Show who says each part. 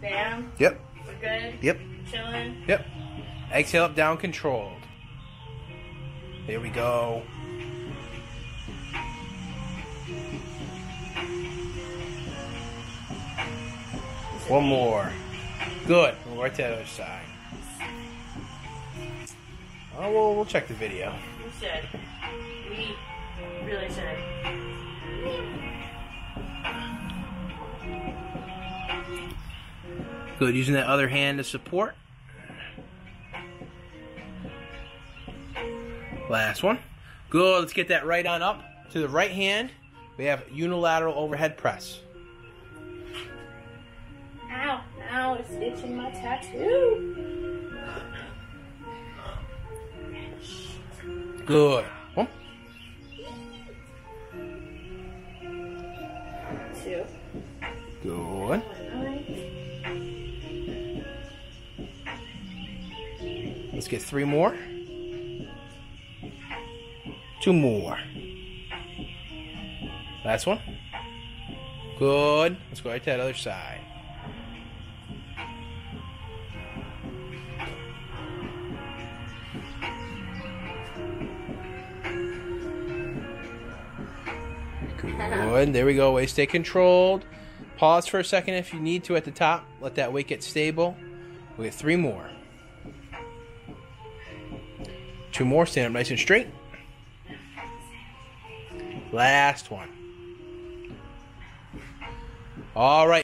Speaker 1: Bam.
Speaker 2: Yep.
Speaker 1: We're good.
Speaker 2: Yep.
Speaker 1: Chilling.
Speaker 2: Yep. Exhale up, down, controlled. There we go. One more. Good. We'll go right to the other side. Oh, we'll, we'll check the video.
Speaker 1: We should. We really should.
Speaker 2: Good. Using that other hand to support. Last one. Good. Let's get that right on up to the right hand. We have unilateral overhead press.
Speaker 1: Ow, ow, it's itching my tattoo.
Speaker 2: Good. One,
Speaker 1: Two.
Speaker 2: Good. Let's get three more. Two more. Last one. Good. Let's go right to that other side. Good. There we go. Weight stay controlled. Pause for a second if you need to at the top. Let that weight get stable. We have three more. Two more. Stand up nice and straight. Last one. All right.